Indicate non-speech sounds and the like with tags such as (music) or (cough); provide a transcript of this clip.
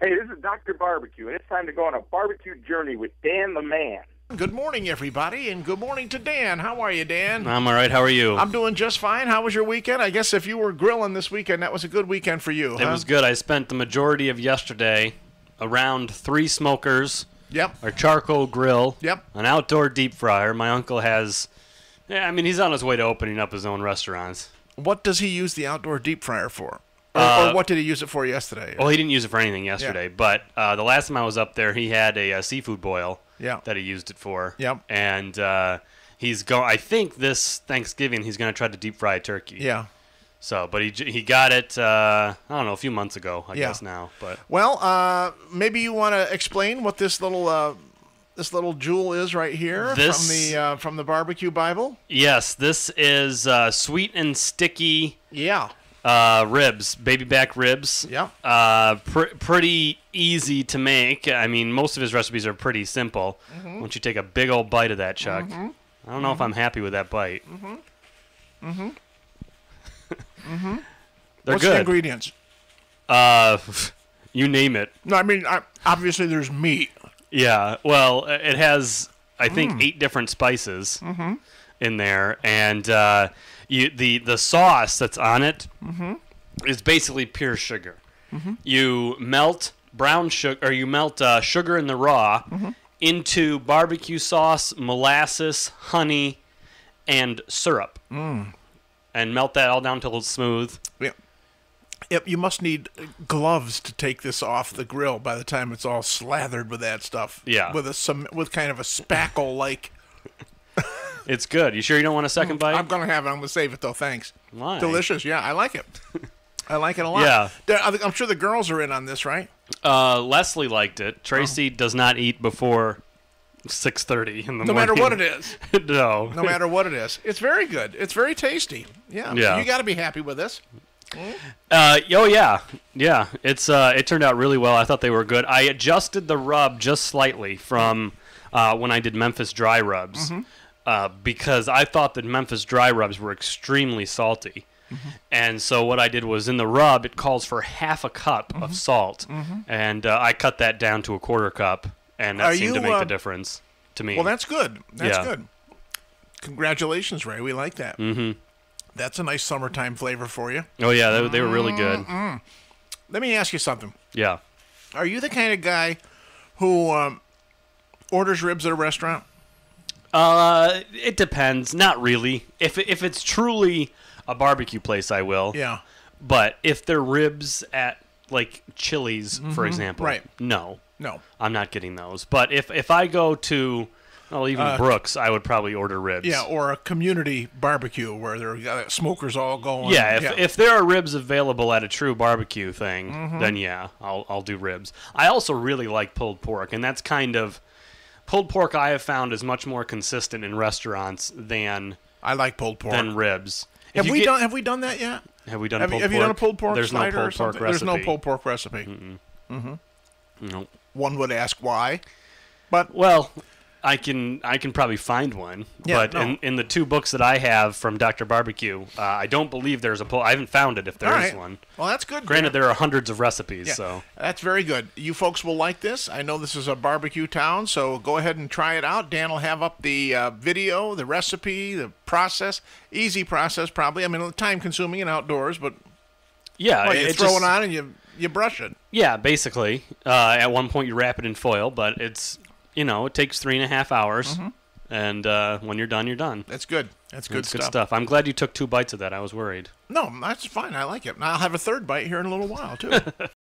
Hey, this is Dr. Barbecue, and it's time to go on a barbecue journey with Dan the Man. Good morning, everybody, and good morning to Dan. How are you, Dan? I'm all right. How are you? I'm doing just fine. How was your weekend? I guess if you were grilling this weekend, that was a good weekend for you. it huh? was good. I spent the majority of yesterday around three smokers, Yep. a charcoal grill, Yep. an outdoor deep fryer. My uncle has, yeah, I mean, he's on his way to opening up his own restaurants. What does he use the outdoor deep fryer for? Or, Uh, or what did he use it for yesterday? Well, he didn't use it for anything yesterday, but uh, the last time I was up there, he had a, uh seafood boil Yeah. that he used it for. Yep. And uh, he's going. I think this Thanksgiving he's going to try to deep fry a turkey. yeah. So, but he he got it. Uh, I don't know, a few months ago, I Yeah. guess now. But Well, uh, maybe you want to explain what this little uh, this little jewel is right here This- from the uh, from the barbecue Bible. yes, this is uh, sweet and sticky Yeah. Uh, ribs, baby back ribs. Yep. Uh, pr- pretty easy to make. I mean, most of his recipes are pretty simple. Mm-hmm. Once you take a big old bite of that, Chuck, I don't know if I'm happy with that bite. Mm-hmm. Mm-hmm. (laughs) mm-hmm. They're What's the ingredients? uh, (laughs) you name it. No, I mean I, obviously there's meat. Yeah. Well, it has I think Mm. eight different spices Mm-hmm. In there, and uh, you the the sauce that's on it Mm-hmm. is basically pure sugar. You melt brown sugar, or you melt uh, sugar in the raw Mm-hmm. into barbecue sauce, molasses, honey, and syrup, Mm. and melt that all down till it's smooth. Yep. Yep, you must need gloves to take this off the grill by the time it's all slathered with that stuff. Yeah. With a some with kind of a spackle like. It's good. You sure you don't want a second bite? I'm gonna have it. I'm gonna save it though. Thanks. Why? Delicious. Yeah, I like it. (laughs) I like it a lot. Yeah. There- I think- I'm sure the girls are in on this, right? Uh, Leslie liked it. Tracy does not eat before six thirty in the morning. No morning. matter what it is. (laughs) no. No matter what it is. It's very good. It's very tasty. Yeah. Yeah. You got to be happy with this. Uh, oh yeah, yeah. It's uh, it turned out really well. I thought they were good. I adjusted the rub just slightly from uh, when I did Memphis dry rubs Mm-hmm. Uh, because I thought that Memphis dry rubs were extremely salty. Mm-hmm. And so what I did was in the rub, it calls for half a cup Mm-hmm. of salt, and uh, I cut that down to a quarter cup, and that Are seemed to make uh, the difference to me. Well, that's good. That's Yeah. good. Congratulations, Ray. We like that. Mm-hmm. That's a nice summertime flavor for you. oh yeah, they, they were really good. Let me ask you something. Yeah. Are you the kind of guy who um, orders ribs at a restaurant? Uh, it depends. Not really. If if it's truly a barbecue place, I will. Yeah. But if they're ribs at like Chili's, for example, Right. No, No. I'm not getting those. But if if I go to, well, even Brooks, I would probably order ribs. Uh, Yeah, or a community barbecue where there are uh, smokers all going. Yeah, if, if there are ribs available at a true barbecue thing, then yeah, I'll I'll do ribs. I also really like pulled pork, and that's kind of pulled pork. I have found is much more consistent in restaurants than I like pulled pork. than ribs. If have we get- done? Have we done that yet? Have we done Have, you, have pork? you done a pulled pork There's no pulled pork something? recipe. There's no pulled pork recipe. Mm-hmm. No. One would ask why, but Well, I can I can probably find one, Yeah, but no. in, in the two books that I have from Dr. Barbecue, uh, I don't believe there's a pull. I haven't found it if there all is right. one. Well, that's good. Granted, there are hundreds of recipes, Yeah, so that's very good. You folks will like this. I know this is a barbecue town, so go ahead and try it out. Dan will have up the uh, video, the recipe, the process. Easy process, probably. I mean, time consuming and outdoors, but yeah, well, you it throw just- it on and you you brush it. Yeah, basically. Uh, at one point, you wrap it in foil, but it's you know it takes three and a half hours, and uh, when you're done, you're done. That's good. That's Mm-hmm. good stuff. good stuff. I'm glad you took two bites of that. I was worried. No, that's fine. I like it. And I'll have a third bite here in a little while too. (laughs)